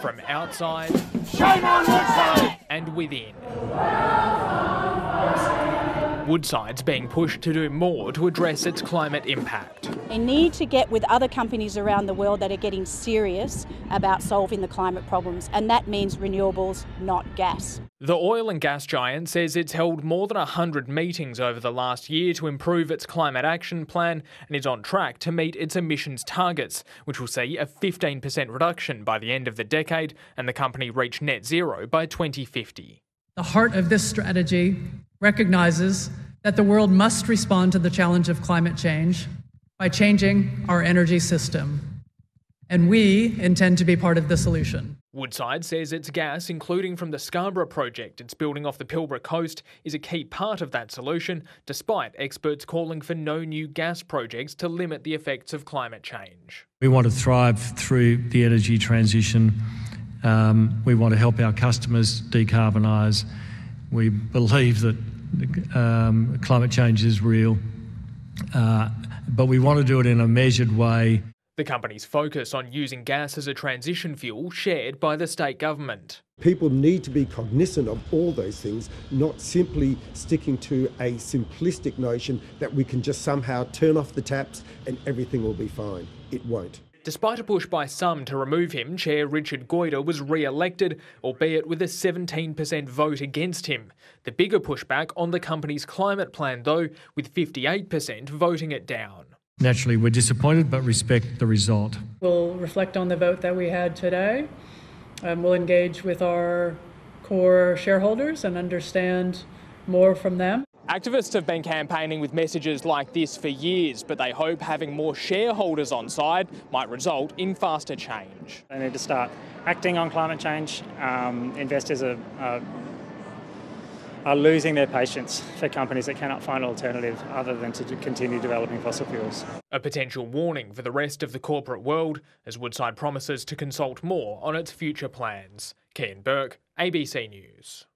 from outside and within. Woodside's being pushed to do more to address its climate impact. We need to get with other companies around the world that are getting serious about solving the climate problems, and that means renewables, not gas. The oil and gas giant says it's held more than 100 meetings over the last year to improve its climate action plan and is on track to meet its emissions targets, which will see a 15% reduction by the end of the decade and the company reach net zero by 2050. The heart of this strategy recognizes that the world must respond to the challenge of climate change by changing our energy system. And we intend to be part of the solution. Woodside says its gas, including from the Scarborough project it's building off the Pilbara coast, is a key part of that solution, despite experts calling for no new gas projects to limit the effects of climate change. We want to thrive through the energy transition. Um, we want to help our customers decarbonise. We believe that um, climate change is real, uh, but we want to do it in a measured way. The company's focus on using gas as a transition fuel shared by the state government. People need to be cognizant of all those things, not simply sticking to a simplistic notion that we can just somehow turn off the taps and everything will be fine. It won't. Despite a push by some to remove him, Chair Richard Goyder was re elected, albeit with a 17% vote against him. The bigger pushback on the company's climate plan, though, with 58% voting it down. Naturally, we're disappointed but respect the result. We'll reflect on the vote that we had today. Um, we'll engage with our core shareholders and understand more from them. Activists have been campaigning with messages like this for years, but they hope having more shareholders on side might result in faster change. They need to start acting on climate change. Um, investors are, are, are losing their patience for companies that cannot find an alternative other than to continue developing fossil fuels. A potential warning for the rest of the corporate world as Woodside promises to consult more on its future plans. Keane Bourke, ABC News.